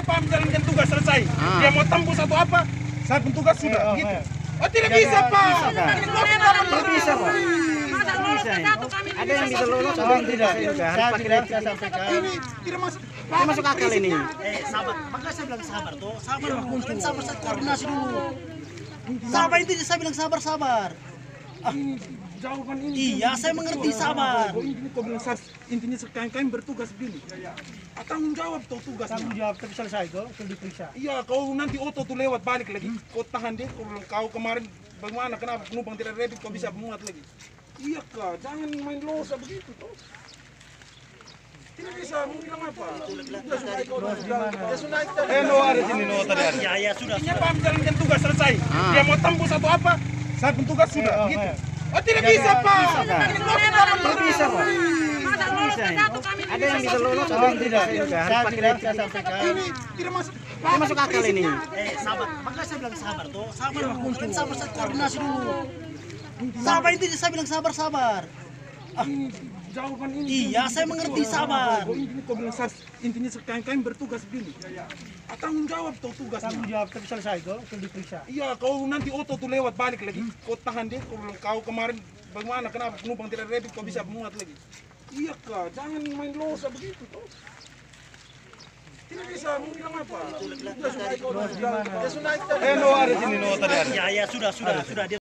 paham jalankan tugas selesai. Ah. Dia mau tembus atau apa? Saya pun tugas sudah. Eh, oh, gitu. eh. Oh tidak bisa pak. bisa, Pak. Ini Tidak bisa, Pak. Bisa ini. Ada yang bisa lolos, ada yang tidak Saya rapid. saya sampaikan. Ini tidak masuk. Tidak masuk akal ini. Eh, sabar. Makanya saya bilang sabar tuh. Sabar. Kan sabar, sabar koordinasi dulu. Sabar intinya saya bilang sabar, sabar. Ini jawaban ini. Iya, saya mengerti, sabar. Kok intinya kau bilang intinya sekarang kalian bertugas begini. Ah, Tanggung jawab tuh tugasnya. Tanggung jawab tapi selesai kok, sudah diperiksa. Iya, kau nanti oto tuh lewat balik lagi. Kau tahan deh. Kau, kau kemarin bagaimana? Kenapa penumpang tidak ready? Kau bisa muat lagi. Iya kak, jangan main losa begitu tuh. Tidak bisa, mau bilang apa? Ya sudah, kau Ya sudah, Eh, no ada sini, no tadi ada. Ya, ya sudah. Intinya paham jalankan tugas selesai. Ah. Dia mau tembus atau apa? Saya pun tugas sudah. Eh, oh, gitu. Oh tidak bisa pak. Ini kita Tidak bisa, Pak. Bisa ini. Ada yang bisa lolos, ada yang tidak sudah rapid. saya sampaikan. Ini tidak masuk. Tidak masuk akal ini. Eh, sabar. Makanya saya bilang sabar tuh. Sabar dulu. Sabar, koordinasi dulu. Sabar intinya saya bilang sabar, sabar. Ini jawaban ini. Iya, saya mengerti, sabar. Bilang sas, intinya sekarang kalian bertugas begini. Ah, Tanggung jawab tuh tugasnya. Tanggung jawab tapi selesai kok, sudah diperiksa. Iya, kau nanti oto tuh lewat balik lagi. Kau tahan deh. Kau, kemarin bagaimana? Kenapa penumpang tidak ready? Kau bisa muat lagi. Iya kak, jangan main losa begitu tuh. Tidak bisa, mau bilang apa? Ya sudah, kau- ya sudah, no ada sini, no tadi ada. Ya, ya sudah, sudah, sudah. Dia